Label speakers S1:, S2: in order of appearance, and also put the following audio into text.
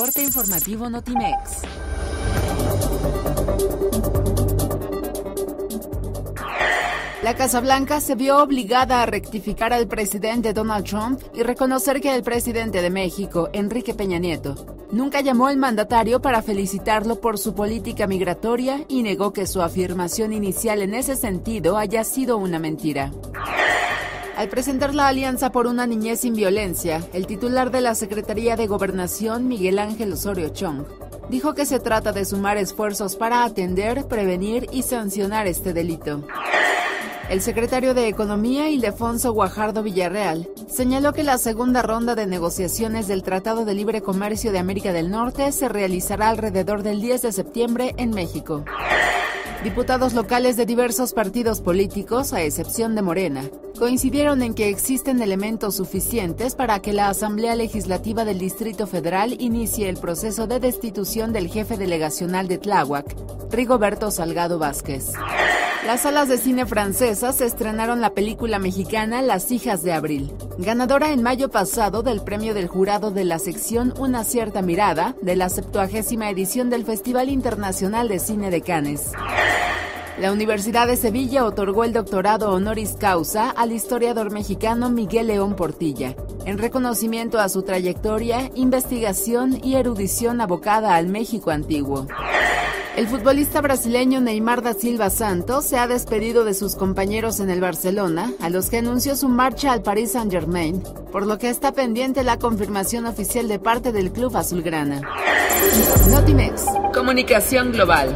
S1: corte informativo Notimex. La Casa Blanca se vio obligada a rectificar al presidente Donald Trump y reconocer que el presidente de México, Enrique Peña Nieto, nunca llamó al mandatario para felicitarlo por su política migratoria y negó que su afirmación inicial en ese sentido haya sido una mentira. Al presentar la Alianza por una Niñez sin Violencia, el titular de la Secretaría de Gobernación, Miguel Ángel Osorio Chong, dijo que se trata de sumar esfuerzos para atender, prevenir y sancionar este delito. El secretario de Economía, Ildefonso Guajardo Villarreal, señaló que la segunda ronda de negociaciones del Tratado de Libre Comercio de América del Norte se realizará alrededor del 10 de septiembre en México. Diputados locales de diversos partidos políticos, a excepción de Morena, coincidieron en que existen elementos suficientes para que la Asamblea Legislativa del Distrito Federal inicie el proceso de destitución del jefe delegacional de Tláhuac, Rigoberto Salgado Vázquez. Las salas de cine francesas estrenaron la película mexicana Las hijas de abril, ganadora en mayo pasado del premio del jurado de la sección Una cierta mirada de la 70 edición del Festival Internacional de Cine de Cannes. La Universidad de Sevilla otorgó el doctorado honoris causa al historiador mexicano Miguel León Portilla, en reconocimiento a su trayectoria, investigación y erudición abocada al México antiguo. El futbolista brasileño Neymar da Silva Santos se ha despedido de sus compañeros en el Barcelona, a los que anunció su marcha al Paris Saint-Germain, por lo que está pendiente la confirmación oficial de parte del club azulgrana. Notimex. Comunicación Global.